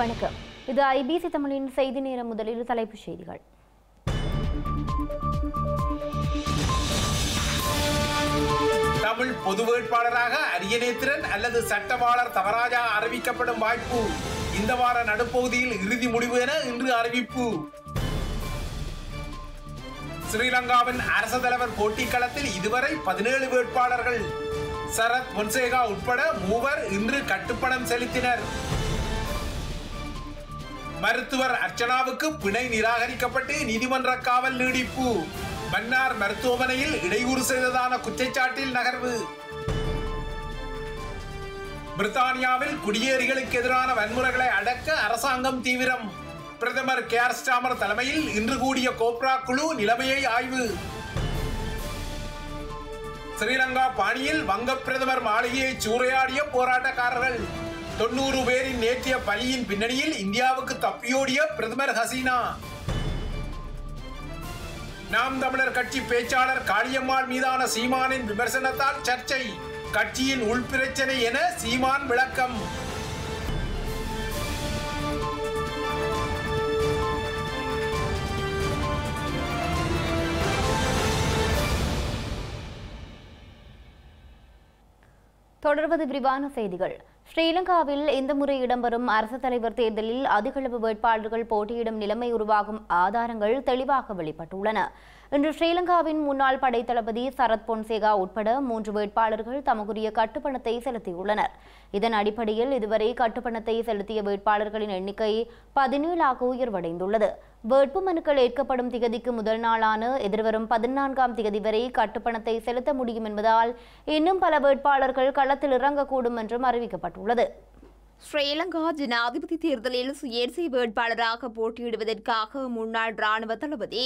வணக்கம். இது ஐபிசி தமிழின் செய்தி நேரம் முதலில் தலைப்புச் செய்திகள். தமிழ் பொது வேட்பாளராக அரியநேத்திரன் அல்லது சட்டவாளர் தவராஜா அறிவிக்கப்படும் வாய்ப்பு. இந்த வார நடுப்பகுதியில் இறுதி முடிவு என இன்று அறிவிப்பு. ஸ்ரீலங்காவின் அரசு தலைவர் போட்டிக்களத்தில் இதுவரை பதினேழு வேட்பாளர்கள். சரத் பொன்சேகா உட்பட மூவர் இன்று கட்டுப்பணம் செலுத்தினர். மருத்துவர் அர்ச்சனாவுக்கு பிணை நிராகரிக்கப்பட்டு நீதிமன்ற காவல் நீடிப்பு. மன்னார் மருத்துவமனையில் இடையூறு செய்ததான குற்றச்சாட்டில் நகர்வு. பிரித்தானியாவில் குடியேறிகளுக்கு எதிரான வன்முறைகளை அடக்க அரசாங்கம் தீவிரம். பிரதமர் கேர் ஸ்டாமர் தலைமையில் இன்று கூடிய கோப்ரா குழு நிலைமையை ஆய்வு. ஸ்ரீலங்கா பாணியில் வங்க பிரதமர் மாளிகையை சூறையாடிய போராட்டக்காரர்கள். தொண்ணூறு பேரின் நேற்றிய பலியின் பின்னணியில் இந்தியாவுக்கு தப்பியோடிய பிரதமர் ஹசீனா. நாம் தமிழர் கட்சி பேச்சாளர் காளியம்மாள் மீதான சீமானின் விமர்சனத்தால் சர்ச்சை கட்சியின் உள்பிரச்சனை என சீமான் விளக்கம். தொடர்வது விரிவான செய்திகள். ஸ்ரீலங்காவில் இந்த முறை இடம்பெறும் அரசு தலைவர் தேர்தலில் அதிகளவு வேட்பாளர்கள் போட்டியிடும் நிலைமை உருவாகும் ஆதாரங்கள் தெளிவாக வெளிப்பட்டுள்ளன. இன்று ஸ்ரீலங்காவின் முன்னாள் படைத்தளபதி சரத் பொன்சேகா உட்பட மூன்று வேட்பாளர்கள் தமக்குரிய கட்டுப்பணத்தை செலுத்தியுள்ளனர். இதன் அடிப்படையில் இதுவரை கட்டுப்பணத்தை செலுத்திய வேட்பாளர்களின் எண்ணிக்கை பதினேழாக உயர்வடைந்துள்ளது. வேட்பு மனுக்கள் ஏற்கப்படும் திகதிக்கு முதல் நாளான எதிர்வரும் பதினான்காம் திகதி வரை கட்டுப்பணத்தை செலுத்த முடியும் என்பதால் இன்னும் பல வேட்பாளர்கள் களத்தில் இறங்கக்கூடும் என்றும் அறிவிக்கப்பட்டுள்ளது. ஸ்ரீலங்கா ஜனாதிபதி தேர்தலில் சுயேட்சை வேட்பாளராக போட்டியிடுவதற்காக முன்னாள் ராணுவ தளபதி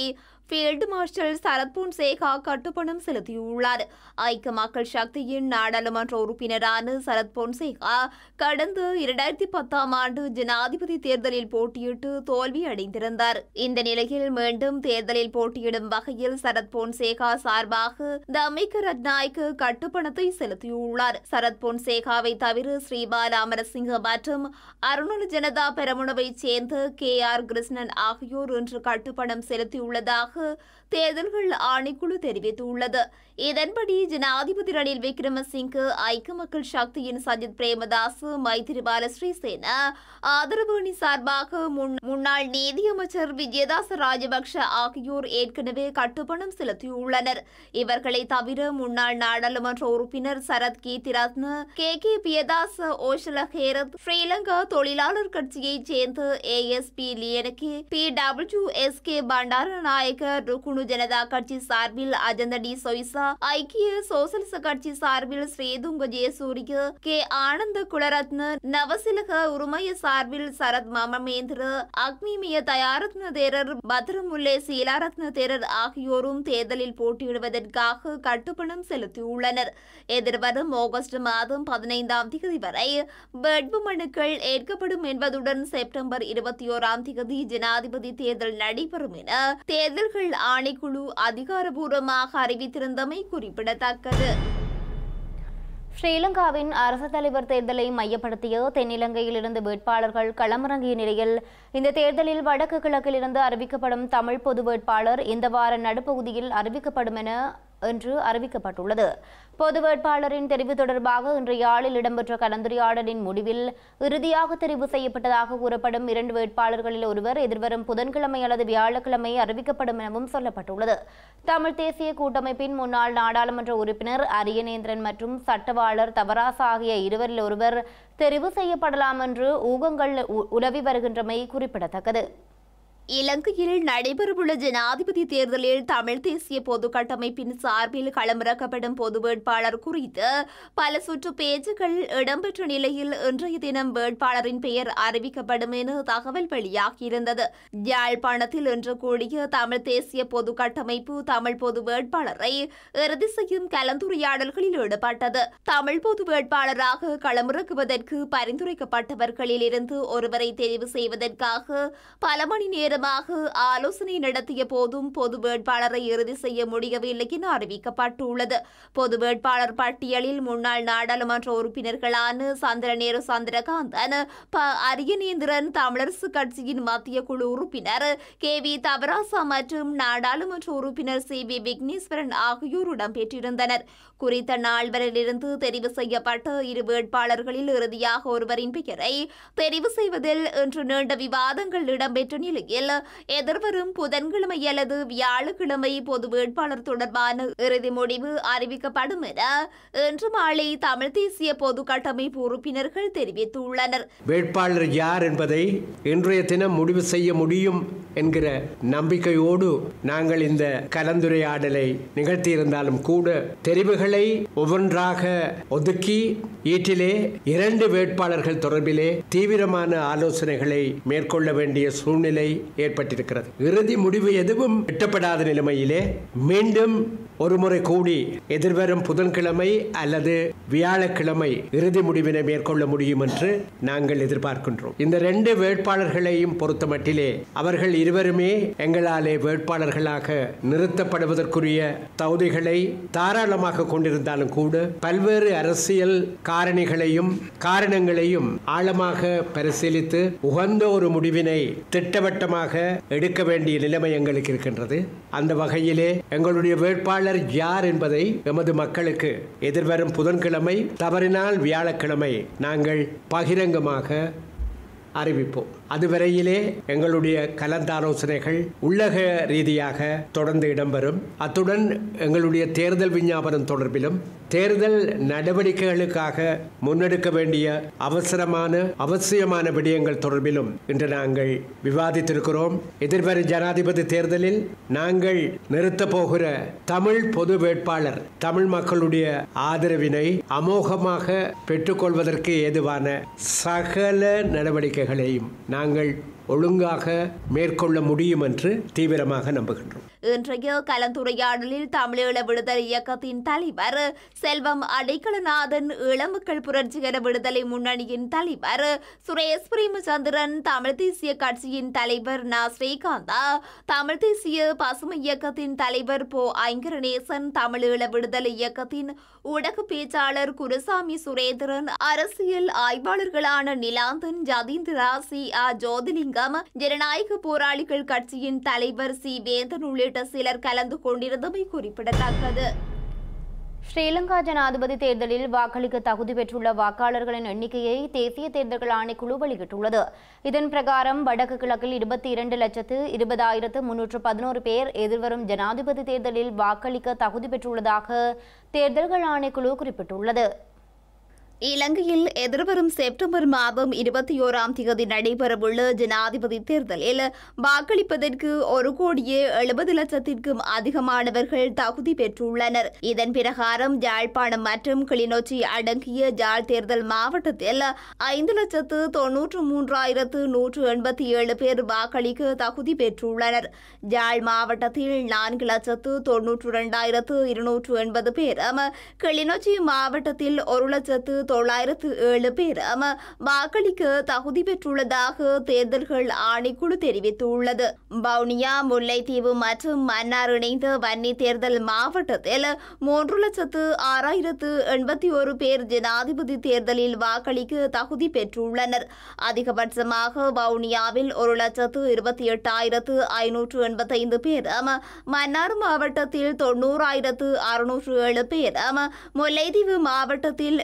ஃபீல்டு மார்ஷல் சரத் பொன்சேகா கட்டுப்பணம் செலுத்தியுள்ளார் ஐக்கிய மக்கள் சக்தியின் நாடாளுமன்ற உறுப்பினரான சரத் பொன்சேகா கடந்த இரண்டாயிரத்தி பத்தாம் ஆண்டு ஜனாதிபதி தேர்தலில் போட்டியிட்டு தோல்வி அடைந்திருந்தார் இந்த நிலையில் மீண்டும் தேர்தலில் போட்டியிடும் வகையில் சரத் பொன்சேகா சார்பாக தமிக ரத்நாய்க்கு கட்டுப்பணத்தை செலுத்தியுள்ளார் சரத் பொன்சேகாவை தவிர ஸ்ரீபால அமரசிங்க மற்றும் அருணாச்சல ஜனதா பெரமுனவை சேர்ந்த கே ஆர் கிருஷ்ணன் ஆகியோர் இன்று கட்டுப்பணம் செலுத்தியுள்ளதாக คื தேர்தல்கள் ஆணைக்குழு தெரிவித்துள்ளது. இதன்படி ஜனாதிபதி ரணில் விக்ரமசிங்கே ஐக்கிய மக்கள் சக்தியின் சஜித் பிரேமதாஸ் மைத்திரிபால ஸ்ரீசேன ஆதரவு அணி சார்பாக முன்- முன்னாள் நீதியமைச்சர் விஜயதாச ராஜபக்ஷ ஆகியோர் ஏற்கனவே கட்டுப்பணம் செலுத்தியுள்ளனர். இவர்களை தவிர முன்னாள் நாடாளுமன்ற உறுப்பினர் சரத் கீர்த்திரத்ன கே. கே. பியதாஸ் ஓஷல ஹேரத் ஸ்ரீலங்கா தொழிலாளர் கட்சியைச் சேர்ந்த ASP Liyanage P. W. S. K. Bandaranayake Ruhunu Janatha கட்சி சார்பில் அஜந்த டி சொய்சா ஐக்கிய சோசலிச கட்சி சார்பில் ஸ்ரீதுங்க ஜெயசூரிய கே. ஆனந்த குலரத்ன நவசிலக உருமய சார்பில் சரத் மமமேந்திர அக்னிமிய தயாரத்ன தேரர் பத்ரமுல்லே சீலாரத்ன தேரர் ஆகியோரும் தேர்தலில் போட்டியிடுவதற்காக கட்டுப்பணம் செலுத்தியுள்ளனர். எதிர்வரும் ஆகஸ்ட் மாதம் பதினைந்தாம் தேதி வரை வேட்புமனுக்கள் ஏற்கப்படும் என்பதுடன் செப்டம்பர் இருபத்தி ஓராம் தேதி ஜனாதிபதி தேர்தல் நடைபெறும் என தேர்தல்கள் பணிக்குழு அதிகாரபூர்வமாக அறிவித்திருந்தமை குறிப்பிடத்தக்கது. ஸ்ரீலங்காவின் அரசு தலைவர் தேர்தலை மையப்படுத்திய தென்னிலங்கையிலிருந்து வேட்பாளர்கள் களமிறங்கிய நிலையில் இந்த தேர்தலில் வடக்கு கிழக்கிலிருந்து அறிவிக்கப்படும் தமிழ் பொது வேட்பாளர் இந்த வார நடுப்பகுதியில் அறிவிக்கப்படும் என என்று அறிவிக்கப்பட்டுள்ளது. பொது வேட்பாளரின் தெரிவு தொடர்பாக இன்று யாழில் இடம்பெற்ற கலந்துரையாடலின் முடிவில் இறுதியாக தெரிவு செய்யப்பட்டதாக கூறப்படும் இரண்டு வேட்பாளர்களில் ஒருவர் எதிர்வரும் புதன்கிழமை அல்லது வியாழக்கிழமை அறிவிக்கப்படும் எனவும் சொல்லப்பட்டுள்ளது. தமிழ் தேசிய கூட்டமைப்பின் முன்னாள் நாடாளுமன்ற உறுப்பினர் அரியநேந்திரன் மற்றும் சட்டவாளர் தவராச ஆகிய இருவரில் ஒருவர் தெரிவு செய்யப்படலாம் என்று ஊகங்கள் உ- உலவி வருகின்றமை குறிப்பிடத்தக்கது. இலங்கையில் நடைபெறவுள்ள ஜனாதிபதி தேர்தலில் தமிழ் தேசிய பொது கட்டமைப்பின் சார்பில் களமிறக்கப்படும் பொது வேட்பாளர் குறித்து பல சுற்று பேச்சுக்கள் இடம்பெற்ற நிலையில் இன்றைய தினம் வேட்பாளரின் பெயர் அறிவிக்கப்படும் என தகவல் வெளியாகியிருந்தது. யாழ்ப்பாணத்தில் இன்று கூடிய தமிழ் தேசிய பொது கட்டமைப்பு தமிழ் பொது வேட்பாளரை இறுதி செய்யும் கலந்துரையாடல்களில் ஈடுபட்டது. தமிழ் பொது வேட்பாளராக களமிறக்குவதற்கு பரிந்துரைக்கப்பட்டவர்களில் இருந்து ஒருவரை தெரிவு செய்வதற்காக பல மணி நேரம் விதமாக ஆலோசனை நடத்திய போதும் பொது வேட்பாளரை இறுதி செய்ய முடியவில்லை என அறிவிக்கப்பட்டுள்ளது. பொது வேட்பாளர் பட்டியலில் முன்னாள் நாடாளுமன்ற உறுப்பினர்களான சந்திரநேரு சந்திரகாந்தன் ப. அரியநேந்திரன் தமிழரசு கட்சியின் மத்திய குழு உறுப்பினர் கே. வி. தவராசா மற்றும் நாடாளுமன்ற உறுப்பினர் சி. வி. விக்னேஸ்வரன் ஆகியோர் இடம்பெற்றிருந்தனர். குறித்த நால்வரிலிருந்து தெரிவு செய்யப்பட்ட இரு வேட்பாளர்களில் இறுதியாக ஒருவரின் பெயரை தெரிவு செய்வதில் இன்று நீண்ட விவாதங்கள் இடம்பெற்ற நிலையில் எதிர்வரும் புதன்கிழமை அல்லது வியாழக்கிழமை பொது வேட்பாளர் தொடர்பான இறுதி முடிவு அறிவிக்கப்படும் என இன்று மாலை தமிழ் தேசிய பொது கட்டமைப்பு உறுப்பினர்கள் தெரிவித்துள்ளனர். வேட்பாளர் யார் என்பதை இன்றைய தினம் முடிவு செய்ய முடியும் என்கிற நம்பிக்கையோடு நாங்கள் இந்த கலந்துரையாடலை நிகழ்த்தியிருந்தாலும் கூட தெரிவுகளை ஒவ்வொன்றாக ஒதுக்கி ஈட்டிலே இரண்டு வேட்பாளர்கள் தொடர்பிலே தீவிரமான ஆலோசனைகளை மேற்கொள்ள வேண்டிய சூழ்நிலை ஏற்பட்டிருக்கிறது. இறுதி முடிவு எதுவும் எட்டப்படாத நிலைமையிலே மீண்டும் ஒருமுறை கூடி எதிர்வரும் புதன்கிழமை அல்லது வியாழக்கிழமை இறுதி முடிவினை மேற்கொள்ள முடியும் என்று நாங்கள் எதிர்பார்க்கின்றோம். இந்த ரெண்டு வேட்பாளர்களையும் பொறுத்தமட்டிலே அவர்கள் இருவருமே எங்களாலே வேட்பாளர்களாக நிறுத்தப்படுவதற்குரிய தகுதிகளை தாராளமாக கொண்டிருந்தாலும் கூட பல்வேறு அரசியல் காரணிகளையும் காரணங்களையும் ஆழமாக பரிசீலித்து உகந்த ஒரு முடிவினை திட்டவட்டமாக எடுக்க வேண்டிய நிலைமை எங்களுக்கு இருக்கின்றது. அந்த வகையிலே எங்களுடைய வேட்பாளர் யார் என்பதை எமது மக்களுக்கு எதிர்வரும் புதன்கிழமை தவறினால் வியாழக்கிழமை நாங்கள் பகிரங்கமாக அறிவிப்போம். அதுவரையிலே எங்களுடைய கலந்தாலோசனைகள் உள்ளக ரீதியாக தொடர்ந்து இடம்பெறும். அத்துடன் எங்களுடைய தேர்தல் விஞ்ஞாபனம் தொடர்பிலும் தேர்தல் நடவடிக்கைகளுக்காக முன்னெடுக்க வேண்டிய அவசரமான அவசியமான விடயங்கள் தொடர்பிலும் இன்று நாங்கள் விவாதித்திருக்கிறோம். எதிர்வரும் ஜனாதிபதி தேர்தலில் நாங்கள் நிறுத்தப் போகிற தமிழ் பொது வேட்பாளர் தமிழ் மக்களுடைய ஆதரவினை அமோகமாக பெற்றுக்கொள்வதற்கு ஏதுவான சகல நடவடிக்கைகளையும் நாங்கள் ஒழுங்காக மேற்கொள்ள முடியும் என்று தீவிரமாக நம்புகின்றோம். இன்றைய கலந்துரையாடலில் தமிழீழ விடுதலை இயக்கத்தின் தலைவர் செல்வம் அடைக்கலநாதன் இளமக்கள் புரட்சிகர விடுதலை முன்னணியின் தலைவர் சுரேஷ் பிரேமச்சந்திரன் தமிழ் தேசிய கட்சியின் தலைவர் நா. ஸ்ரீகாந்தா தமிழ் தேசிய பசுமை இயக்கத்தின் தலைவர் போ. ஐங்கரநேசன் தமிழீழ விடுதலை இயக்கத்தின் ஊடக பேச்சாளர் குருசாமி சுரேந்திரன் அரசியல் ஆய்வாளர்களான நிலாந்தன் ஜதீந்திரா சி. ஆ ஜோதிலிங்கம் ஜனநாயக போராளிகள் கட்சியின் தலைவர் சி. வேந்தன் உள்ளிட்ட சிலர் கலந்து கொண்டிருந்தமை குறிப்பிடத்தக்கது. ஸ்ரீலங்கா ஜனாதிபதி தேர்தலில் வாக்களிக்க தகுதி பெற்றுள்ள வாக்காளர்களின் எண்ணிக்கையை தேசிய தேர்தல்கள் ஆணைக்குழு வெளியிட்டுள்ளது. இதன் பிரகாரம் வடக்கு கிழக்கில் இருபத்தி இரண்டு லட்சத்து இருபதாயிரத்து முன்னூற்று பதினோரு பேர் எதிர்வரும் ஜனாதிபதி தேர்தலில் வாக்களிக்க தகுதி பெற்றுள்ளதாக தேர்தல்கள் ஆணைக்குழு குறிப்பிட்டுள்ளது. இலங்கையில் எதிர்வரும் செப்டம்பர் மாதம் இருபத்தி ஓராம் தேதி நடைபெறவுள்ள ஜனாதிபதி தேர்தலில் வாக்களிப்பதற்கு ஒரு கோடியே எழுபது லட்சத்திற்கும் அதிகமானவர்கள் தகுதி பெற்றுள்ளனர். இதன் பிரகாரம் யாழ்ப்பாணம் மற்றும் கிளிநொச்சி அடங்கிய யாழ் தேர்தல் மாவட்டத்தில் ஐந்து லட்சத்து தொன்னூற்று மூன்றாயிரத்து நூற்று எண்பத்தி ஏழு பேர் வாக்களிக்க தகுதி பெற்றுள்ளனர். யாழ் மாவட்டத்தில் நான்கு லட்சத்து தொன்னூற்று இரண்டாயிரத்து இருநூற்று எண்பது பேரும் கிளிநொச்சி மாவட்டத்தில் ஒரு லட்சத்து தொள்ளாயிரத்து ஏழு பேரும் வாக்களிக்க தகுதி பெற்றுள்ளதாக தேர்தல்கள் ஆணைக்குழு தெரிவித்துள்ளது. வவுனியா முல்லைத்தீவு மற்றும் மன்னார் இணைந்த வன்னி தேர்தல் மாவட்டத்தில் மூன்று லட்சத்து ஆறாயிரத்து எண்பத்தி ஒரு பேர் ஜனாதிபதி தேர்தலில் வாக்களிக்க தகுதி பெற்றுள்ளனர். அதிகபட்சமாக வவுனியாவில் ஒரு லட்சத்து இருபத்தி எட்டாயிரத்து ஐநூற்று எண்பத்தைந்து பேரும் மன்னார் மாவட்டத்தில் தொண்ணூறாயிரத்து அறுநூற்று ஏழு பேரும் முல்லைத்தீவு மாவட்டத்தில்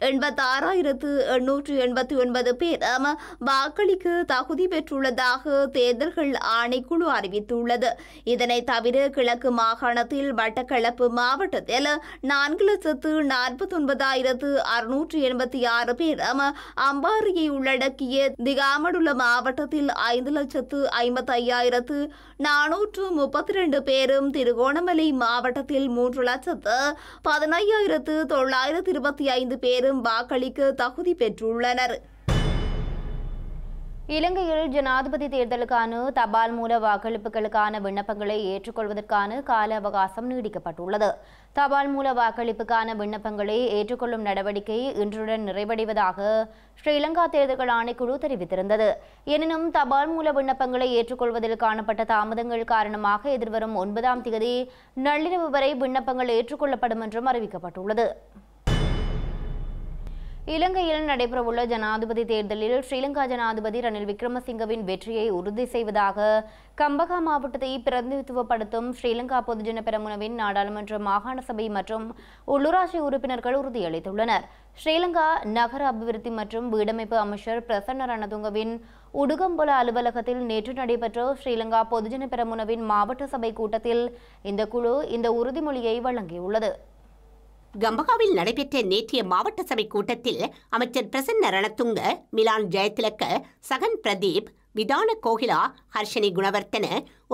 ஆறாயிரத்து எண்ணூற்று எண்பத்தி ஒன்பது பேரும் வாக்களிக்க தகுதி பெற்றுள்ளதாக தேர்தல்கள் ஆணைக்குழு அறிவித்துள்ளது. இதனை தவிர கிழக்கு மாகாணத்தில் வட்டக்களப்பு மாவட்டத்தில் நான்கு லட்சத்து நாற்பத்தி ஒன்பதாயிரத்து அறுநூற்று எண்பத்தி ஆறு பேரும் அம்பாரியை உள்ளடக்கிய திகாமடுள்ள மாவட்டத்தில் ஐந்து லட்சத்து ஐம்பத்தி ஐயாயிரத்து நானூற்று முப்பத்தி ரெண்டு பேரும் திருகோணமலை மாவட்டத்தில் மூன்று லட்சத்து பதினையாயிரத்து தொள்ளாயிரத்து இருபத்தி ஐந்து பேரும் வாக்களி வாக்களிக்க தகுதி பெற்றுள்ளனர். இலங்கையில் ஜனாதிபதி தேர்தலுக்கான தபால் மூல வாக்களிப்புகளுக்கான விண்ணப்பங்களை ஏற்றுக்கொள்வதற்கான கால அவகாசம் நீடிக்கப்பட்டுள்ளது. தபால் மூல வாக்களிப்புக்கான விண்ணப்பங்களை ஏற்றுக்கொள்ளும் நடவடிக்கை இன்றுடன் நிறைவடைவதாக ஸ்ரீலங்கா தேர்தல்கள் ஆணைக்குழு தெரிவித்திருந்தது. எனினும் தபால் மூல விண்ணப்பங்களை ஏற்றுக்கொள்வதில் காணப்பட்ட தாமதங்கள் காரணமாக எதிர்வரும் ஒன்பதாம் தேதி நள்ளிரவு வரை விண்ணப்பங்கள் ஏற்றுக்கொள்ளப்படும் என்றும் அறிவிக்கப்பட்டுள்ளது. இலங்கையில் நடைபெறவுள்ள ஜனாதிபதி தேர்தலில் ஸ்ரீலங்கா ஜனாதிபதி ரணில் விக்ரமசிங்கவின் வெற்றியை உறுதி செய்வதாக கம்பகா மாவட்டத்தை பிரதிநிதித்துவப்படுத்தும் ஸ்ரீலங்கா பொதுஜன பெரமுனவின் நாடாளுமன்ற மாகாண சபை மற்றும் உள்ளூராட்சி உறுப்பினர்கள் உறுதியளித்துள்ளனர். ஸ்ரீலங்கா நகர அபிவிருத்தி மற்றும் வீடமைப்பு அமைச்சர் பிரசன்ன ரணதுங்கவின் உடுகம்புல அலுவலகத்தில் நேற்று நடைபெற்ற ஸ்ரீலங்கா பொதுஜன பெரமுனவின் மாவட்ட சபை கூட்டத்தில் இந்த குழு இந்த உறுதிமொழியை வழங்கியுள்ளது. கம்பகாவில் நடைபெற்ற நேற்றைய மாவட்ட சபை கூட்டத்தில் அமைச்சர் பிரசன்ன ரணத்துங்க மிலான் ஜெயதிலக்க சகன் பிரதீப் விதான கோகிலா ஹர்ஷனி குணவர்த்தன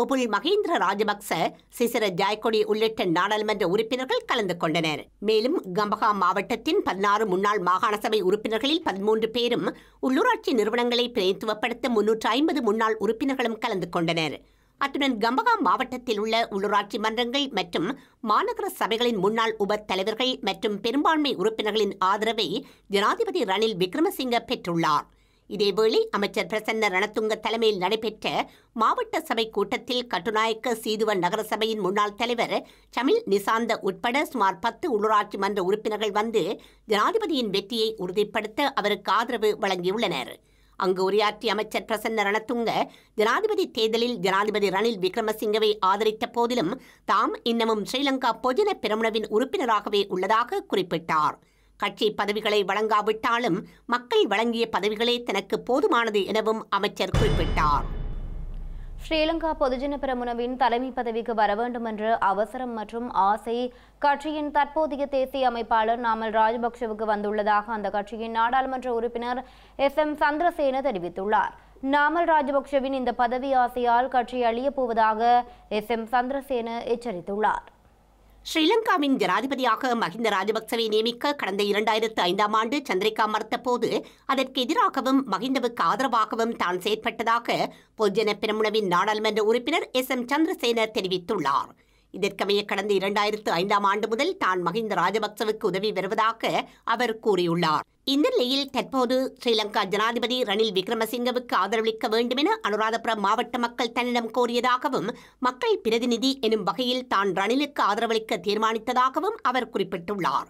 ஒபுல் மகேந்திர ராஜபக்ச சிசிர ஜாய்கொடி உள்ளிட்ட நாடாளுமன்ற உறுப்பினர்கள் கலந்து கொண்டனர். மேலும் கம்பகா மாவட்டத்தின் பதினாறு முன்னாள் மாகாண சபை உறுப்பினர்களில் பதிமூன்று பேரும் உள்ளூராட்சி நிறுவனங்களை பிரதித்துவப்படுத்த முன்னூற்று ஐம்பது முன்னாள் உறுப்பினர்களும் கலந்து கொண்டனர். அத்துடன் கம்பகா மாவட்டத்தில் உள்ள உள்ளூராட்சி மன்றங்கள் மற்றும் மாநகர சபைகளின் முன்னாள் உப தலைவர்கள் மற்றும் பெரும்பான்மை உறுப்பினர்களின் ஆதரவை ஜனாதிபதி ரணில் விக்ரமசிங்க பெற்றுள்ளார். இதேவேளை அமைச்சர் பிரசன்ன ரணத்துங்க தலைமையில் நடைபெற்ற மாவட்ட சபை கூட்டத்தில் கட்டுநாயக்க சீதுவ நகரசபையின் முன்னாள் தலைவர் சமில் நிசாந்த உட்பட சுமார் பத்து உள்ளூராட்சி மன்ற உறுப்பினர்கள் வந்து ஜனாதிபதியின் வெற்றியை உறுதிப்படுத்த அவருக்கு ஆதரவு வழங்கியுள்ளனர். அங்கு உரையாற்றிய அமைச்சர் பிரசன்ன ரணத்துங்க ஜனாதிபதி தேர்தலில் ஜனாதிபதி ரணில் விக்ரமசிங்கவை ஆதரித்த போதிலும் தாம் இன்னமும் ஸ்ரீலங்கா பொதுஜன பெருமுனவின் உறுப்பினராகவே உள்ளதாக குறிப்பிட்டார். கட்சி பதவிகளை வழங்காவிட்டாலும் மக்கள் வழங்கிய பதவிகளே தனக்கு போதுமானது எனவும் அமைச்சர் குறிப்பிட்டார். ஸ்ரீலங்கா பொதுஜன பிரமுனவின் தலைமை பதவிக்கு வர வேண்டும் என்ற அவசரம் மற்றும் ஆசை கட்சியின் தற்போதைய தேசிய அமைப்பாளர் நாமல் ராஜபக்ஷவுக்கு வந்துள்ளதாக அந்த கட்சியின் நாடாளுமன்ற உறுப்பினர் எஸ் எம் சந்திரசேன தெரிவித்துள்ளார். நாமல் ராஜபக்ஷவின் இந்த பதவி ஆசையால் கட்சி அழியப் போவதாக எஸ் எம் சந்திரசேன எச்சரித்துள்ளார். ஸ்ரீலங்காவின் ஜனாதிபதியாக மஹிந்த ராஜபக்சவை நியமிக்க கடந்த இரண்டாயிரத்து ஐந்தாம் ஆண்டு சந்திரிகா மறுத்தபோது அதற்கு எதிராகவும் மஹிந்தவுக்கு ஆதரவாகவும் தான் செயற்பட்டதாக பொதுஜன பெருமுனவின் நாடாளுமன்ற உறுப்பினர் எஸ் எம் சந்திரசேன தெரிவித்துள்ளார். இதற்கமைய கடந்த இரண்டாயிரத்து ஐந்தாம் ஆண்டு முதல் தான் மஹிந்த ராஜபக்சவுக்கு உதவி வருவதாக அவர் கூறியுள்ளார். இந்த நிலையில் தற்போது ஸ்ரீலங்கா ஜனாதிபதி ரணில் விக்ரமசிங்கவுக்கு ஆதரவளிக்க வேண்டும் என அனுராதபுரம் மாவட்ட மக்கள் தன்னிடம் கோரியதாகவும் மக்கள் பிரதிநிதி எனும் வகையில் தான் ரணிலுக்கு ஆதரவளிக்க தீர்மானித்ததாகவும் அவர் குறிப்பிட்டுள்ளார்.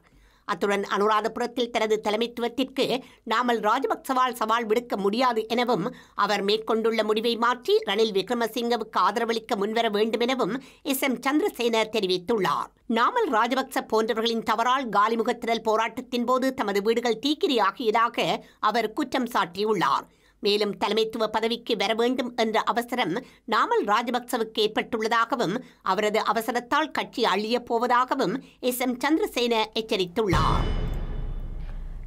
அத்துடன் அனுராதபுரத்தில் தனது தலைமைத்துவத்திற்கு நாமல் ராஜபக்சவால் சவால் விடுக்க முடியாது எனவும் அவர் மேற்கொண்டுள்ள முடிவை மாற்றி ரணில் விக்ரமசிங்கவுக்கு ஆதரவளிக்க முன்வர வேண்டும் எனவும் எஸ் எம் சந்திரசேன தெரிவித்துள்ளார். நாமல் ராஜபக்ச போன்றவர்களின் தவறால் காலிமுகத்திரல் போராட்டத்தின் போது தமது வீடுகள் தீக்கிரியாகியதாக அவர் குற்றம் சாட்டியுள்ளார். மேலும் தலைமைத்துவ பதவிக்கு வர வேண்டும் என்ற அவசரம் நாமல் ராஜபக்சவுக்கு ஏற்பட்டுள்ளதாகவும் அவரது அவசரத்தால் கட்சி அழியப் போவதாகவும் எஸ். எம். சந்திரசேன எச்சரித்துள்ளார்.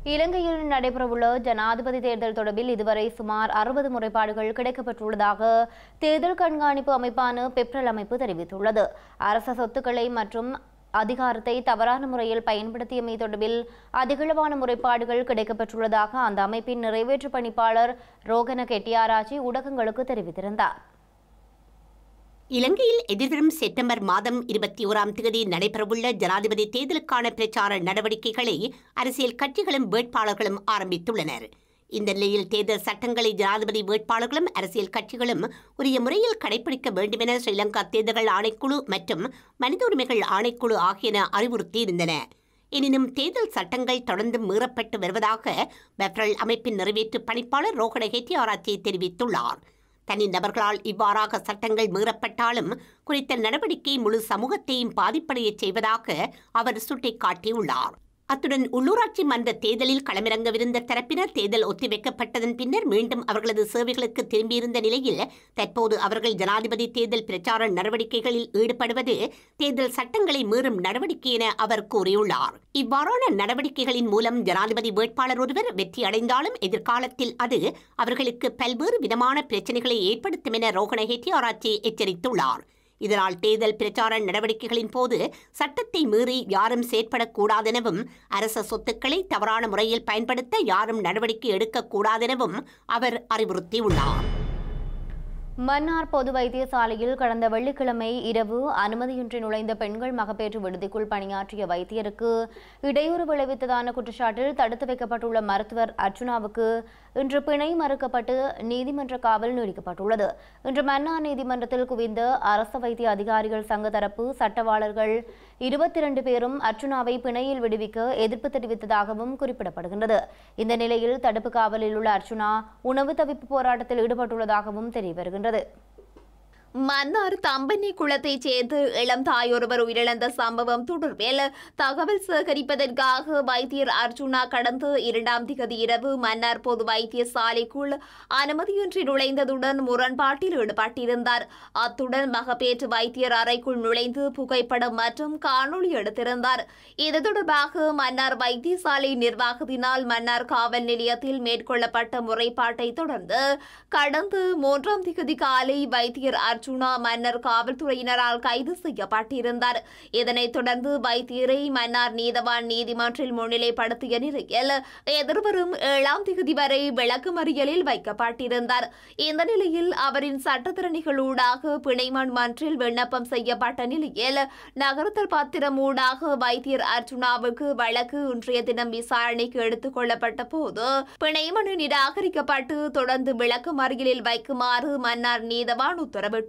இலங்கையில் நடைபெறவுள்ள ஜனாதிபதி தேர்தல் தொடர்பில் இதுவரை சுமார் அறுபது முறைப்பாடுகள் கிடைக்கப்பட்டுள்ளதாக தேர்தல் கண்காணிப்பு அமைப்பான பெப்ரல் அமைப்பு தெரிவித்துள்ளது. அரச சொத்துக்களை மற்றும் அதிகாரத்தை தவறான முறையில் பயன்படுத்தியமை தொடர்பில் அதிகளவான முறைப்பாடுகள் கிடைக்கப்பெற்றுள்ளதாக அந்த அமைப்பின் நிறைவேற்று பணிப்பாளர் ரோகன கெட்டியாராஜி ஊடகங்களுக்கு தெரிவித்திருந்தார். இலங்கையில் எதிர்வரும் செப்டம்பர் மாதம் இருபத்தி ஓராம் தேதி நடைபெறவுள்ள ஜனாதிபதி தேர்தலுக்கான பிரச்சார நடவடிக்கைகளை அரசியல் கட்சிகளும் வேட்பாளர்களும் ஆரம்பித்துள்ளனர். இந்த நிலையில் தேர்தல் சட்டங்களை ஜனாதிபதி வேட்பாளர்களும் அரசியல் கட்சிகளும் உரிய முறையில் கடைபிடிக்க வேண்டுமென ஸ்ரீலங்கா தேர்தல்கள் ஆணைக்குழு மற்றும் மனித உரிமைகள் ஆணைக்குழு ஆகியன அறிவுறுத்தியிருந்தன. எனினும் தேர்தல் சட்டங்கள் தொடர்ந்து மீறப்பட்டு வருவதாக பெப்ரல் அமைப்பின் நிறைவேற்று பணிப்பாளர் ரோகண ஹெட்டியாராச்சி தெரிவித்துள்ளார். தனி நபர்களால் இவ்வாறாக சட்டங்கள் மீறப்பட்டாலும் குறித்த நடவடிக்கை முழு சமூகத்தையும் பாதிப்படையச் செய்வதாக அவர் சுட்டிக்காட்டியுள்ளார். அத்துடன் உள்ளூராட்சி மன்ற தேர்தலில் களமிறங்கவிருந்த தரப்பினர் தேர்தல் ஒத்திவைக்கப்பட்டதன் பின்னர் மீண்டும் அவர்களது சேவைகளுக்கு திரும்பியிருந்த நிலையில் தற்போது அவர்கள் ஜனாதிபதி தேர்தல் பிரச்சார நடவடிக்கைகளில் ஈடுபடுவது தேர்தல் சட்டங்களை மீறும் நடவடிக்கை என அவர் கூறியுள்ளார். இவ்வாறான நடவடிக்கைகளின் மூலம் ஜனாதிபதி வேட்பாளர் ஒருவர் வெற்றி அடைந்தாலும் எதிர்காலத்தில் அது அவர்களுக்கு பல்வேறு விதமான பிரச்சனைகளை ஏற்படுத்தும் என ரோகண ஹெட்டியாராச்சி எச்சரித்துள்ளார். இதனால் தேர்தல் பிரச்சார நடவடிக்கைகளின் போது சட்டத்தை மீறி யாரும் செயற்படக்கூடாதெனவும் அரச சொத்துக்களை தவறான முறையில் பயன்படுத்த யாரும் நடவடிக்கை எடுக்கக்கூடாதெனவும் அவர் அறிவுறுத்தியுள்ளார். மன்னார் பொது வைத்தியசாலையில் கடந்த வெள்ளிக்கிழமை இரவு அனுமதியின்றி நுழைந்த பெண்கள் மகப்பேற்று விடுதிக்குள் பணியாற்றிய வைத்தியருக்கு இடையூறு விளைவித்ததான குற்றச்சாட்டில் தடுத்து வைக்கப்பட்டுள்ள மருத்துவர் அர்ச்சுனாவுக்கு இன்று பிணை மறுக்கப்பட்டு நீதிமன்ற காவல் நீடிக்கப்பட்டுள்ளது. இன்று மன்னார் நீதிமன்றத்தில் குவிந்த அரசு வைத்திய அதிகாரிகள் சங்க தரப்பு சட்டவாளர்கள் இருபத்தி இரண்டு பேரும் அர்ச்சுனாவை பிணையில் விடுவிக்க எதிர்ப்பு தெரிவித்ததாகவும் குறிப்பிடப்படுகின்றது. இந்த நிலையில் தடுப்பு காவலில் உள்ள அர்ச்சுனா உணவு தவிப்பு போராட்டத்தில் ஈடுபட்டுள்ளதாகவும் தெரிய வருகின்றது மன்னார் தம்பனி குளத்தைச் சேர்ந்து இளம் தாயொருவர் உயிரிழந்த சம்பவம் தொடர்பில் தகவல் சேகரிப்பதற்காக வைத்தியர் அர்ஜுனா கடந்த இரண்டாம் திகதி இரவு மன்னார் பொது வைத்தியசாலைக்குள் அனுமதியின்றி நுழைந்ததுடன் முரண்பாட்டில் ஈடுபட்டிருந்தார். அத்துடன் மகப்பேற்று வைத்தியர் அறைக்குள் நுழைந்து புகைப்படம் மற்றும் காணொளி எடுத்திருந்தார். இது தொடர்பாக மன்னார் வைத்தியசாலை நிர்வாகத்தினால் மன்னார் காவல் நிலையத்தில் மேற்கொள்ளப்பட்ட முறைப்பாட்டை தொடர்ந்து கடந்த மூன்றாம் திகதி காலை வைத்தியர் அர்ஜுனா மன்னர் காவல்துறையினரால் கைது செய்யப்பட்டிருந்தார். இதனைத் தொடர்ந்து வைத்தியரை மன்னார் நீதவான் நீதிமன்றில் முன்னிலைப்படுத்திய நிலையில் எதிர்வரும் ஏழாம் திகதி வரை விளக்குமறியலில் வைக்கப்பட்டிருந்தார். இந்த நிலையில் அவரின் சட்டத்திறனிகளூடாக பிணைமன் மன்றில் விண்ணப்பம் செய்யப்பட்ட நிலையில் நகரத்தல் பத்திரம் ஊடாக வைத்தியர் அர்ஜுனாவுக்கு வழக்கு இன்றைய தினம் விசாரணைக்கு எடுத்துக் கொள்ளப்பட்ட போது பிணைமனு நிராகரிக்கப்பட்டு தொடர்ந்து விளக்குமறியலில் வைக்குமாறு மன்னார் நீதவான்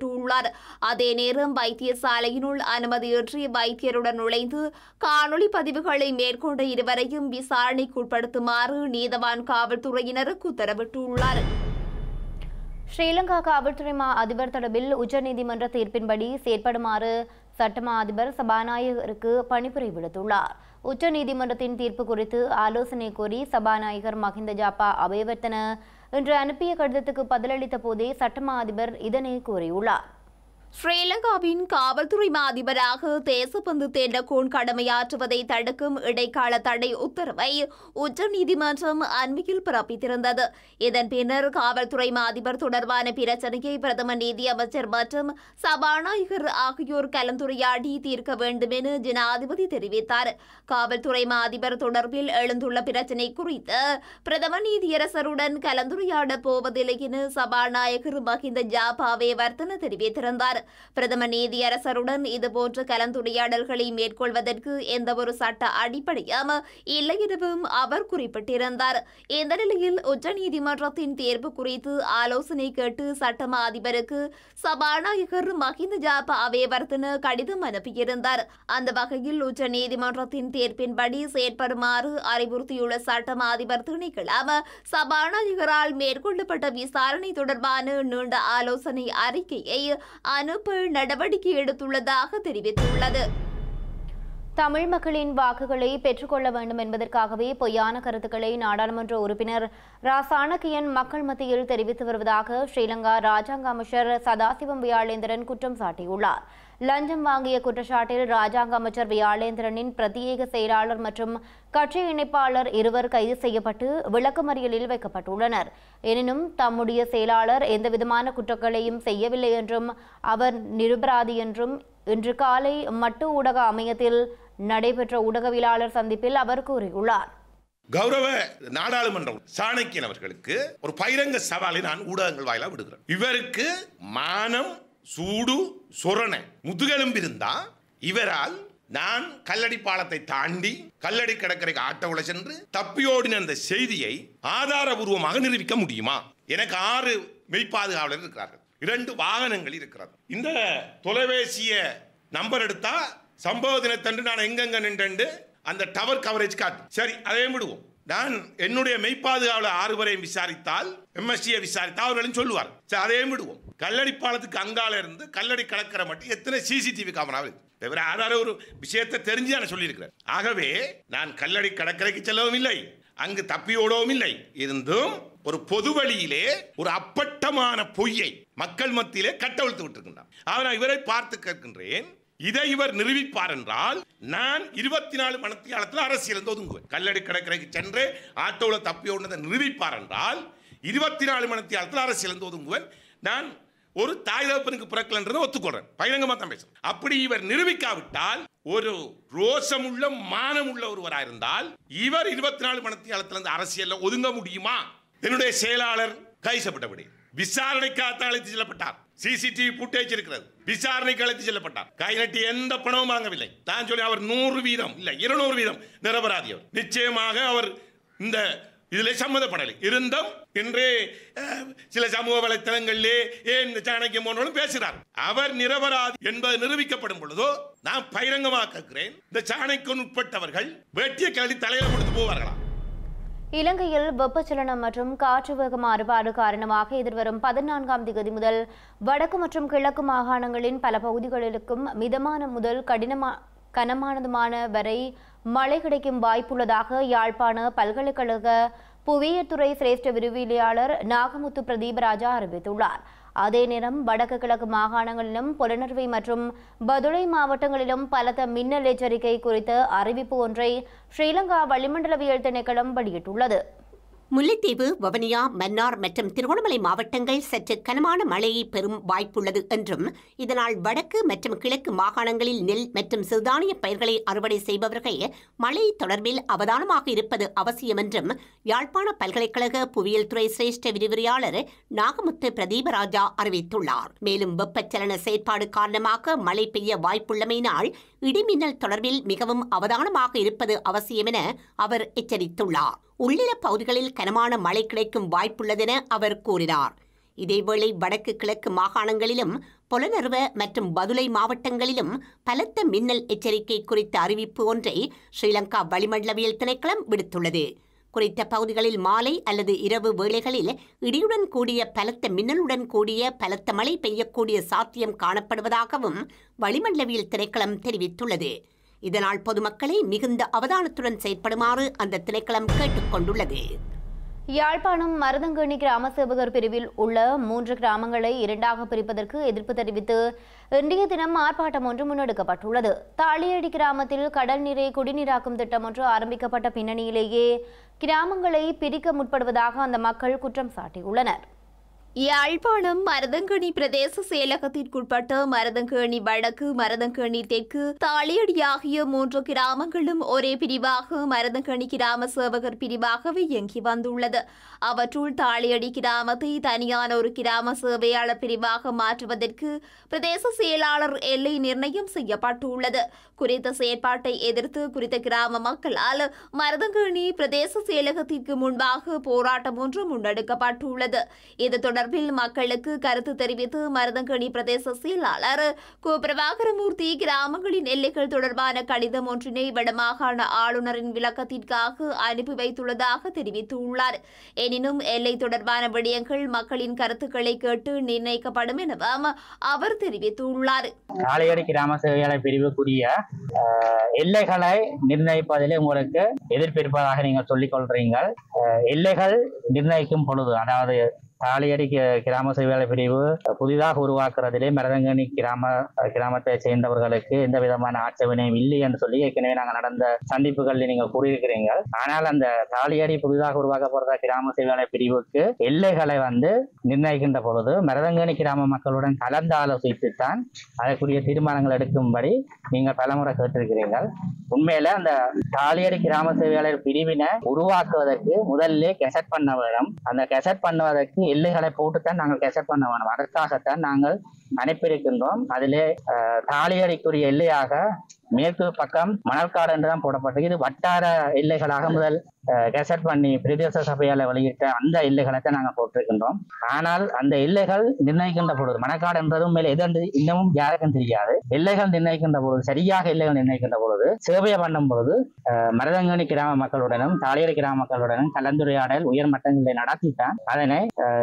உத்தரவிட்டுள்ளார் அதே நேரம் வைத்தியசாலையினுள் அனுமதியின்றி வைத்தியருடன் நுழைந்து காணொலி பதிவுகளை மேற்கொண்ட இருவரையும் விசாரணைக்குட்படுத்துமாறு நீதவான் காவல்துறையினருக்கு உத்தரவிட்டுள்ளார். ஸ்ரீலங்கா காவல்துறை மா அதிபர் தொடர்பில் உச்சநீதிமன்ற தீர்ப்பின்படி செயற்படுமாறு சட்டமா அதிபர் சபாநாயகருக்கு பணிப்புரை விடுத்துள்ளார். உச்சநீதிமன்றத்தின் தீர்ப்பு குறித்து ஆலோசனை கோரி சபாநாயகர் மஹிந்த ஜாப்பா அபயவர்த்தன இன்று அனுப்பிய கடிதத்துக்கு பதிலளித்த போதே சட்டமா அதிபர் இதனை கூறியுள்ளார். ஸ்ரீலங்காவின் காவல்துறை அதிபராக தேசபந்து தேண்டகோன் கடமையாற்றுவதை தடுக்கும் இடைக்கால தடை உத்தரவை உச்சநீதிமன்றம் அண்மையில் பிறப்பித்திருந்தது. இதன் பின்னர் காவல்துறை அதிபர் தொடர்பான பிரச்சனையை பிரதம நீதியமைச்சர் மற்றும் சபாநாயகர் ஆகியோர் கலந்துரையாடி தீர்க்க வேண்டும் என ஜனாதிபதி தெரிவித்தார். காவல்துறை அதிபர் தொடர்பில் எழுந்துள்ள பிரச்சினை குறித்து பிரதம நீதியரசருடன் கலந்துரையாடப் போவதில்லை என சபாநாயகர் மஹிந்த ஜாபாவே வர்த்தன தெரிவித்திருந்தார். பிரதம நீதியரசருடன் இதுபோன்ற கலந்துரையாடல்களை மேற்கொள்வதற்கு எந்தவொரு சட்ட அடிப்படையும் இல்லை எனவும் அவர் குறிப்பிட்டிருந்தார். இந்த நிலையில் உச்சநீதிமன்றத்தின் தேர்வு குறித்து ஆலோசனை கேட்டு சட்டமா அதிபருக்கு சபாநாயகர் மஹிந்த ஜாப அவேவர்த்தன கடிதம் அனுப்பியிருந்தார். அந்த வகையில் உச்சநீதிமன்றத்தின் தீர்ப்பின்படி செயற்படுமாறு அறிவுறுத்தியுள்ள சட்டமா அதிபர் திணைக்களம் சபாநாயகரால் மேற்கொள்ளப்பட்ட விசாரணை தொடர்பான நீண்ட ஆலோசனை அறிக்கையை அனு அனுப்ப நடவடிக்கை எடுத்துள்ளதாக தெரிவித்துள்ளது. தமிழ் மக்களின் வாக்குகளை பெற்றுக்கொள்ள வேண்டும் என்பதற்காகவே பொய்யான கருத்துக்களை நாடாளுமன்ற உறுப்பினர் ரா சாணக்கியன் மக்கள் மத்தியில் தெரிவித்து வருவதாக ஸ்ரீலங்கா ராஜாங்க அமைச்சர் சதாசிவம் வியாழேந்திரன் குற்றம் சாட்டியுள்ளார். லஞ்சம் வாங்கிய குற்றச்சாட்டில் ராஜாங்க அமைச்சர் வியாழேந்திரனின் பிரத்யேக செயலாளர் மற்றும் கட்சி இணைப்பாளர் இருவர் கைது செய்யப்பட்டு விளக்கமறியலில் வைக்கப்பட்டுள்ளனர். எனினும் தம்முடைய செயலாளர் எந்தவிதமான குற்றங்களையும் செய்யவில்லை என்றும் அவர் நிருபராதி என்றும் இன்று காலை மட்டு ஊடக அமையத்தில் நடைபெற்ற ஊடகவியலாளர் சந்திப்பில் அவர் கூறியுள்ளார். கௌரவ நாடாளுமன்றம் சாணக்கியன் அவர்களுக்கு ஒரு பகிரங்க சவாலை நான் ஊடகங்கள் வாயிலாக விடுகிறேன். இவருக்கு மானம் சூடு சொரண முதுகெலும்பு இருந்தா இவரால் நான் கல்லடி பாலத்தை தாண்டி கல்லடி கடற்கரைக்கு ஆட்ட உள்ள சென்று தப்பியோடின அந்த செய்தியை ஆதாரபூர்வமாக நிரூபிக்க முடியுமா? எனக்கு ஆறு மெய்ப்பாதுகாவலர் இருக்கிறார்கள். இரண்டு வாகனங்கள் இருக்கிறது. இந்த தொலைபேசிய நம்பர் எடுத்தா சம்பவ தினத்தன்று நான் எங்கெங்க நின்று அந்த டவர் கவரேஜ் காட்டு. சரி அதையும் விடுவோம். நான் என்னுடைய மெய்ப்பாதுகாவலர் ஆறு வரையும் விசாரித்தால் எம்எஸ்சியை விசாரித்தால் அவர்களும் சொல்லுவார். சரி அதையும் விடுவோம். கல்லடி பாலத்துக்கு அங்கால இருந்து கல்லடி கடற்கரை மட்டும் எத்தனை சிசிடிவி கேமரா இருக்கு. தவிர ஆதார ஒரு விஷயத்தை தெரிஞ்சு நான் சொல்லியிருக்கிறேன் ஆகவே நான் கல்லடி கடற்கரைக்கு செல்லவும் இல்லை. அங்கு தப்பியோடவும் இல்லை. இருந்தும் ஒரு பொது வழியிலே ஒரு அப்பட்டமான பொய்யை மக்கள் மத்தியிலே கட்டவிழ்த்து விட்டிருக்கின்றார். ஆனால் இவரை பார்த்து கேட்கின்றேன். இதை இவர் நிரூபிப்பார் என்றால் நான் இருபத்தி நாலு மணத்தியாலத்தில் அரசியல் ஒதுங்குவேன். கல்லடி கடற்கரைக்கு சென்று ஆட்டோவில் தப்பி ஓடுனதை நிரூபிப்பார் என்றால் இருபத்தி நாலு மணத்தியாலத்தில் அரசியல் ஒதுங்குவேன். நான் ஒரு தாய் தகப்பனுக்கு பிறக்கலன்றதை ஒத்துக்கொள்றேன். பகிரங்கமாக தான் பேசுறேன். அப்படி இவர் நிரூபிக்காவிட்டால் ஒரு ரோஷமுள்ள மானமுள்ள ஒருவராக இருந்தால் இவர் இருபத்தி நாலு மணத்தியாலத்திலிருந்து அரசியலில் ஒதுங்க முடியுமா? என்னுடைய செயலாளர் கைசப்பட்டபடி விசாரணைக்காக அழைத்து செல்லப்பட்டார். சிசிடிவி புட்டேஜ் இருக்கிறது. விசாரணைக்கு அழைத்து செல்லப்பட்டார். கைநட்டி எந்த பணமும் வாங்கவில்லை தான் சொல்லி அவர் நூறு வீதம் இல்ல இருநூறு வீதம் நிரபராதி அவர் நிச்சயமாக அவர் இந்த இதில் சம்மந்தப்படலை இருந்தும் இன்று சில சமூக வலைத்தளங்களிலே ஏன் இந்த சாணக்கியம் போன்றவர்களும் பேசுகிறார். அவர் நிரபராதி என்பது நிரூபிக்கப்படும் பொழுதோ நான் பகிரங்கமாக கேட்கிறேன். இந்த சாணக்கியம் உட்பட்டவர்கள் வேட்டிய கழட்டி தலையில கொடுத்து போவார்களா? இலங்கையில் வெப்பச்சலனம் மற்றும் காற்று வேக மாறுபாடு காரணமாக எதிர்வரும் பதினான்காம் தேதி முதல் வடக்கு மற்றும் கிழக்கு மாகாணங்களின் பல பகுதிகளிலும் மிதமான முதல் கடினமா கனமானதுமான வரை மழை கிடைக்கும் வாய்ப்புள்ளதாக யாழ்ப்பாண பல்கலைக்கழக புவியத்துறை சிரேஷ்ட விரிவியலாளர் நாகமுத்து பிரதீபராஜா அறிவித்துள்ளார். அதே நேரம் வடக்கு கிழக்கு மாகாணங்களிலும் புலனர்வை மற்றும் பதுளை மாவட்டங்களிலும் பலத்த மின்னல் எச்சரிக்கை குறித்த அறிவிப்பு ஒன்றை ஸ்ரீலங்கா வளிமண்டலவியல் திணைக்களம் வெளியிட்டுள்ளது. முல்லைத்தீவு வவனியா மன்னார் மற்றும் திருகோணமலை மாவட்டங்கள் சற்று கனமான மழையை பெறும் வாய்ப்புள்ளது என்றும் இதனால் வடக்கு மற்றும் கிழக்கு மாகாணங்களில் நெல் மற்றும் சிறுதானிய பயிர்களை அறுவடை செய்பவர்கள் மழை தொடர்பில் அவதானமாக இருப்பது அவசியம் என்றும் யாழ்ப்பாண பல்கலைக்கழக புவியியல் துறை சிரேஷ்ட விரிவுரையாளர் நாகமுத்து பிரதீபராஜா அறிவித்துள்ளார். மேலும் வெப்பச்சலன செயற்பாடு காரணமாக மழை பெய்ய வாய்ப்புள்ளமையினால் இடிமின்னல் தொடர்பில் மிகவும் அவதானமாக இருப்பது அவசியம் என அவர் எச்சரித்துள்ளார். உள்ளில பகுதிகளில் கனமான மழை கிடைக்கும் வாய்ப்புள்ளதென அவர் கூறினார். இதேவேளை வடக்கு கிழக்கு மாகாணங்களிலும் புலனர்வ மற்றும் பதுளை மாவட்டங்களிலும் பலத்த மின்னல் எச்சரிக்கை குறித்த அறிவிப்பு ஒன்றை ஸ்ரீலங்கா வளிமண்டலவியல் திணைக்களம் விடுத்துள்ளது. குறித்த பகுதிகளில் மாலை அல்லது இரவு வேளைகளில் இடியுடன் கூடிய பலத்த மின்னலுடன் கூடிய பலத்த மழை பெய்யக்கூடிய சாத்தியம் காணப்படுவதாகவும் வளிமண்டலவியல் திணைக்களம் தெரிவித்துள்ளது. இதனால் பொதுமக்களை மிகுந்த அவதானத்துடன் செயற்படுமாறு அந்த திணைக்களம் கேட்டுக் கொண்டுள்ளது யாழ்ப்பாணம் மருதங்கேணி கிராம சேவகர் பிரிவில் உள்ள மூன்று கிராமங்களை இரண்டாக பிரிப்பதற்கு எதிர்ப்பு தெரிவித்து இன்றைய தினம் ஆர்ப்பாட்டம் ஒன்று முன்னெடுக்கப்பட்டுள்ளது. தாளியடி கிராமத்தில் கடல் நீரை குடிநீராக்கும் திட்டம் ஒன்று ஆரம்பிக்கப்பட்ட பின்னணியிலேயே கிராமங்களை பிரிக்க முற்படுவதாக அந்த மக்கள் குற்றம் சாட்டியுள்ளனர். யாழ்ப்பாணம் மருதங்கணி பிரதேச செயலகத்திற்குட்பட்ட மருதங்கேணி வடக்கு மருதங்கேணி தெற்கு தாளியடி ஆகிய மூன்று கிராமங்களும் ஒரே பிரிவாக மருதங்கணி கிராம சேவகர் பிரிவாகவே இயங்கி வந்துள்ளது. அவற்றுள் தாளியடி கிராமத்தை தனியான ஒரு கிராம சேவையாளர் பிரிவாக மாற்றுவதற்கு பிரதேச செயலாளர் எல்லை நிர்ணயம் செய்யப்பட்டுள்ளது. குறித்த செயற்பாட்டை எதிர்த்து குறித்த கிராம மக்களால் மருதங்கேணி பிரதேச செயலகத்திற்கு முன்பாக போராட்டம் ஒன்று முன்னெடுக்கப்பட்டுள்ளது. இது தொடர்பில் மக்களுக்கு கருத்து தெரிவித்து மருதங்கணி பிரதேச செயலாளர் கு. பிரபாகரமூர்த்தி கிராமங்களின் எல்லைகள் தொடர்பான கடிதம் ஒன்றினை வடமாகாண ஆளுநரின் விளக்கத்திற்காக அனுப்பி வைத்துள்ளதாக தெரிவித்துள்ளார். எனினும் எல்லை தொடர்பான விடயங்கள் மக்களின் கருத்துக்களை கேட்டு நிர்ணயிக்கப்படும் எனவும் அவர் தெரிவித்துள்ளார். காளையடி கிராம சேவையாளர் பிரிவுக்குரிய எல்லைகளை நிர்ணயிப்பதிலே உங்களுக்கு எதிர்ப்பு இருப்பதாக நீங்கள் சொல்லிக் கொள்றீங்கள் எல்லைகள் நிர்ணயிக்கும் பொழுது அதாவது தாலியடி கிராம கிராம சேவையாளர் பிரிவு புதிதாக உருவாக்குறதிலே மரதங்கனி கிராம கிராமத்தை சேர்ந்தவர்களுக்கு எந்த விதமான ஆட்சேபனையும் இல்லை என்று சொல்லி ஏற்கனவே நாங்கள் நடந்த சந்திப்புகளில் நீங்கள் கூறியிருக்கிறீர்கள் ஆனால் அந்த தாலியடி புதிதாக உருவாக்கப்படுற கிராம சேவையாளர் பிரிவுக்கு எல்லைகளை வந்து நிர்ணயிக்கின்ற பொழுது மரதங்கனி கிராம மக்களுடன் கலந்து ஆலோசித்து தான் அதற்குரிய தீர்மானங்கள் எடுக்கும்படி நீங்கள் பலமுறை கேட்டிருக்கிறீர்கள். உண்மையில அந்த தாலியடி கிராம சேவையாளர் பிரிவினை உருவாக்குவதற்கு முதல்ல கெசட் பண்ண வேணும். அந்த கெசட் பண்ணுவதற்கு எல்லைகளை போட்டுத்தான் நாங்கள் கெசட் பண்ண வேணும் அதற்காகத்தான் நாங்கள் அனுப்பியிருக்கின்றோம். அதிலே தாலியடிக்குரிய எல்லையாக மேற்கு பக்கம் மணல்காடு என்றுதான் போடப்பட்டது. இது வட்டார எல்லைகளாக முதல் கெசட் பண்ணி பிரதேச சபையால் வெளியிட்ட அந்த எல்லைகளை தான் நாங்கள் போட்டிருக்கின்றோம். ஆனால் அந்த எல்லைகள் நிர்ணயிக்கின்ற பொழுது மணக்காடு என்பதும் மேலே எதென்று இன்னமும் யாருக்கும் தெரியாது. எல்லைகள் நிர்ணயிக்கின்ற பொழுது சரியாக எல்லைகள் நிர்ணயிக்கின்ற பொழுது சேவையை பண்ணும் பொழுது அஹ், மருதங்கனி கிராம மக்களுடனும் தாளியடி கிராம மக்களுடனும் கலந்துரையாடல் உயர் மட்டங்களில் நடத்தித்தான் அதனை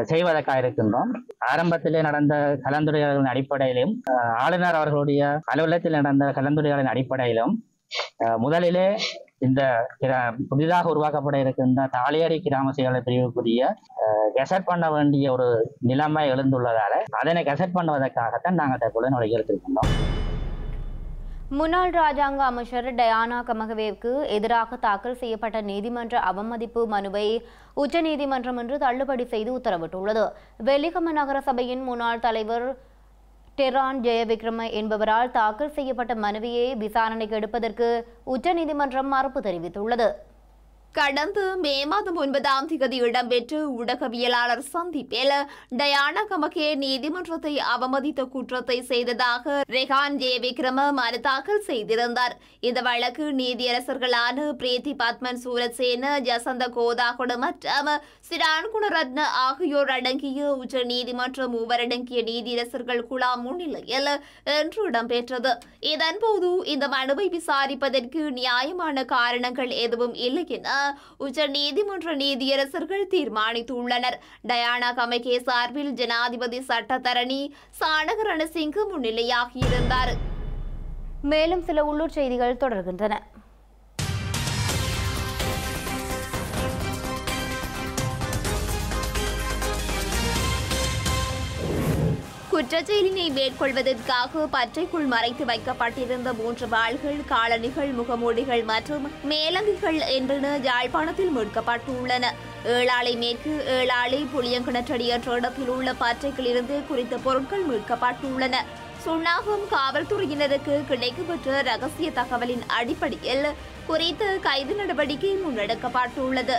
செய்வதற்காக இருக்கின்றோம். ஆரம்பத்திலே நடந்த கலந்துரையாடலின் அடிப்படையிலும் ஆளுநர் அவர்களுடைய அலுவலகத்தில் நடந்த கலந்துரையாடலின் அடிப்படையிலும் அஹ், முதலிலே இந்த புதிதாக உருவாக்கப்பட இருக்கின்ற தாளியடி கிராம செயலர் பிரிவுக்குரிய கெசட் பண்ண வேண்டிய ஒரு நிலைமை எழுந்துள்ளதால அதனை கெசட் பண்ணுவதற்காகத்தான் நாங்கள் தற்போது நுழைய எடுத்திருக்கின்றோம். முன்னாள் ராஜாங்க அமைச்சர் டயானா கமகவேவுக்கு எதிராக தாக்கல் செய்யப்பட்ட நீதிமன்ற அவமதிப்பு மனுவை உச்சநீதிமன்றம் இன்று தள்ளுபடி செய்து உத்தரவிட்டுள்ளது. வெலிகம நகர சபையின் முன்னாள் தலைவர் டெரான் ஜெயவிக்ரம என்பவரால் தாக்கல் செய்யப்பட்ட மனுவையை விசாரணைக்கு எடுப்பதற்கு உச்சநீதிமன்றம் மறுப்பு தெரிவித்துள்ளது. கடந்த மே மாதம் ஒன்பதாம் தேதி இடம்பெற்ற ஊடகவியலாளர் சந்திப்பில் டயானா கமகே நீதிமன்றத்தை அவமதித்த குற்றத்தை செய்ததாக ரெஹான் ஜே. விக்ரம மனு தாக்கல் செய்திருந்தார். இந்த வழக்கு நீதியரசர்களான பிரீத்தி பத்மன் சூரசேன ஜசந்த கோதாகுடு மற்றும் சிரான் குணரத்ன ஆகியோர் அடங்கிய உச்ச நீதிமன்ற மூவரடங்கிய நீதியரசர்கள் குழா முன்னிலையில் இன்று இடம்பெற்றது. இதன்போது இந்த மனுவை விசாரிப்பதற்கு நியாயமான காரணங்கள் எதுவும் இல்லை என உச்ச நீதிமன்ற நீதியரசர்கள் தீர்மானித்துள்ளனர். டயானா கமகே சார்பில் ஜனாதிபதி சட்டத்தரணி சானகரணசிங்கு முன்னிலையாகியிருந்தார். மேலும் சில உள்ளூர் செய்திகள் தொடர்கின்றன. குற்றச்செயலினை மேற்கொள்வதற்காக பற்றைக்குள் மறைத்து வைக்கப்பட்டிருந்த மூன்று வாள்கள் காலணிகள் முகமூடிகள் மற்றும் மேலங்கிகள் என்பன யாழ்ப்பாணத்தில் மீட்கப்பட்டுள்ளன. ஏழாலை மேற்கு ஏழாலை புளியங்கிணற்றடி இடத்தில் உள்ள பற்றைகளிலிருந்து குறித்த பொருட்கள் மீட்கப்பட்டுள்ளன. சுண்ணாகம் காவல்துறையினருக்கு கிடைக்கப்பெற்ற ரகசிய தகவலின் அடிப்படையில் குறித்த கைது நடவடிக்கை முன்னெடுக்கப்பட்டுள்ளது.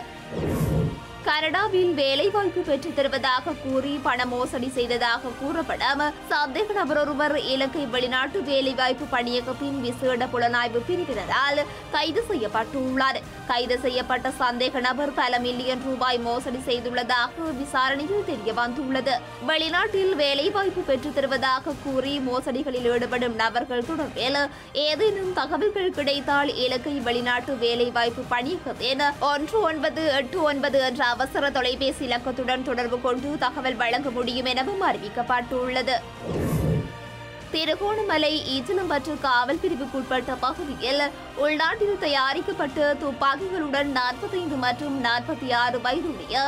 கனடாவில் வேலைவாய்ப்பு பெற்றுத் தருவதாக கூறி பண மோசடி செய்ததாக கூறப்படும் சந்தேக நபர் ஒருவர் இலங்கை வெளிநாட்டு வேலைவாய்ப்பு பணியகத்தின் விசேட புலனாய்வு பிரிவினரால் கைது செய்யப்பட்டுள்ளார். கைது செய்யப்பட்ட சந்தேக நபர் பல மில்லியன் ரூபாய் மோசடி செய்துள்ளதாக விசாரணையில் தெரிய வந்துள்ளது. வெளிநாட்டில் வேலைவாய்ப்பு பெற்றுத் தருவதாக கூறி மோசடிகளில் ஈடுபடும் நபர்கள் தொடர்பில் ஏதேனும் தகவல்கள் கிடைத்தால் இலங்கை வெளிநாட்டு வேலைவாய்ப்பு பணியகத்தின் ஒன்று ஒன்பது எட்டு ஒன்பது என்ற அவசர தொலைபேசி இலக்கத்துடன் தொடர்பு கொண்டு தகவல் வழங்க முடியும் எனவும் அறிவிக்கப்பட்டுள்ளது. திருகோணமலை ஈச்சலம்பற்று காவல் பிரிவுக்குட்பட்ட பகுதியில் உள்நாட்டில் தயாரிக்கப்பட்ட துப்பாக்கிகளுடன் நாற்பத்தைந்து மற்றும் நாற்பத்தி ஆறு வயதுடைய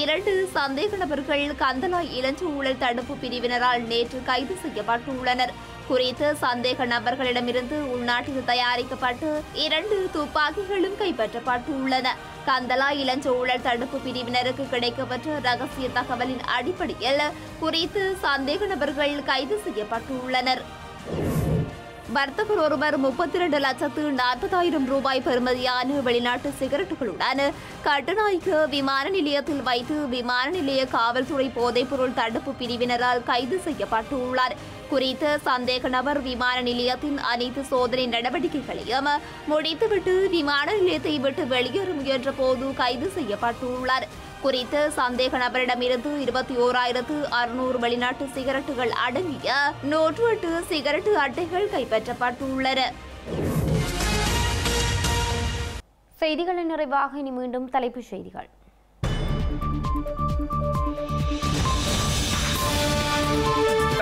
இரண்டு சந்தேக நபர்கள் கந்தலா இளஞ்ச ஊழல் தடுப்பு பிரிவினரால் நேற்று கைது செய்யப்பட்டுள்ளனர். குறித்த சந்தேக நபர்களிடமிருந்து உள்நாட்டில் தயாரிக்கப்பட்டு இரண்டு துப்பாக்கிகளும் கைப்பற்றப்பட்டுள்ளன. கந்தலா இளஞ்சூழல் தடுப்பு பிரிவினருக்கு கிடைக்கப்பட்ட ரகசிய தகவலின் அடிப்படையில் குறித்து சந்தேக நபர்கள் கைது செய்யப்பட்டுள்ளனர். வர்த்தகர் ஒருவர் முப்பத்தி இரண்டு லட்சத்து நாற்பதாயிரம் ரூபாய் பெறுமதியான வெளிநாட்டு சிகரெட்டுகளுடன் கட்டுநாய்க்கு விமான நிலையத்தில் வைத்து விமான நிலைய காவல்துறை போதைப்பொருள் தடுப்பு பிரிவினரால் கைது செய்யப்பட்டுள்ளார். குறித்த சந்தேக நபர் விமான நிலையத்தின் அனைத்து சோதனை நடவடிக்கைகளையும் முடித்துவிட்டு விமான நிலையத்தை விட்டு வெளியேற முயன்ற போது கைது செய்யப்பட்டுள்ளார். குறித்த சந்தேக நபரிடமிருந்து இருபத்தி ஓராயிரத்து அறுநூறு வெளிநாட்டு சிகரெட்டுகள் அடங்கிய நூற்று எட்டு சிகரெட்டு அட்டைகள் கைப்பற்றப்பட்டுள்ளன. செய்திகளின் நிறைவாக இனி மீண்டும் தலைப்புச் செய்திகள்.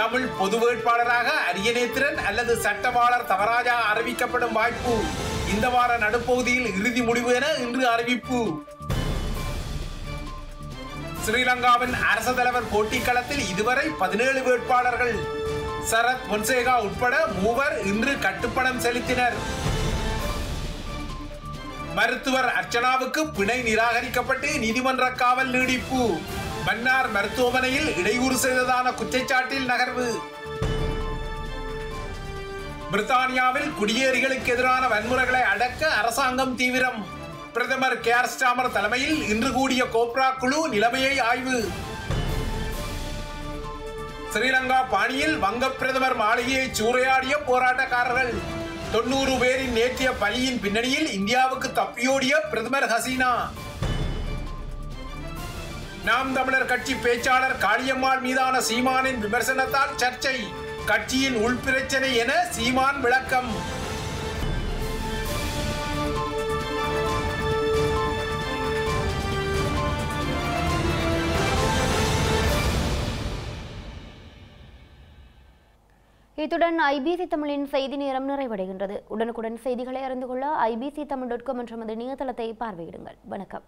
தமிழ் பொது வேட்பாளராக அரியநேத்திரன் அல்லது சட்டவாளர் தவராஜா அறிவிக்கப்படும் வாய்ப்பு. இந்த வார நடுப்பகுதியில் இறுதி முடிவு என இன்று அறிவிப்பு. ஸ்ரீலங்காவின் அரச தலைவர் போட்டிக்களத்தில் இதுவரை பதினேழு வேட்பாளர்கள். சரத் பொன்சேகா உட்பட மூவர் இன்று கட்டுப்பணம் செலுத்தினர். மருத்துவர் அர்ச்சனாவுக்கு பிணை நிராகரிக்கப்பட்டு நீதிமன்ற காவல் நீடிப்பு. மன்னார் மருத்துவமனையில் இடையூறு செய்ததான குற்றச்சாட்டில் நகர்வு. பிரித்தானியாவில் குடியேறிகளுக்கு எதிரான வன்முறைகளை அடக்க அரசாங்கம் தீவிரம். பிரதமர் கேர் ஸ்டாமர் தலைமையில் இன்று கூடிய கோப்ரா குழு நிலைமையை ஆய்வு. ஸ்ரீலங்கா பாணியில் வங்க பிரதமர் மாளிகையை சூறையாடிய போராட்டக்காரர்கள். தொண்ணூறு பேரின் நேற்றிய பலியின் பின்னணியில் இந்தியாவுக்கு தப்பியோடிய பிரதமர் ஹசீனா. நாம் தமிழர் கட்சி பேச்சாளர் காளியம்மாள் மீதான சீமானின் விமர்சனத்தால் சர்ச்சை கட்சியின் உள்பிரச்சனை என சீமான் விளக்கம். இத்துடன் ஐபிசி தமிழின் செய்தி நேரம் நிறைவடைகின்றது. உடனுக்குடன் செய்திகளை அறிந்து கொள்ள ஐபிசி தமிழ் டாட் காம் என்ற நமது இணையதளத்தை பார்வையிடுங்கள். வணக்கம்.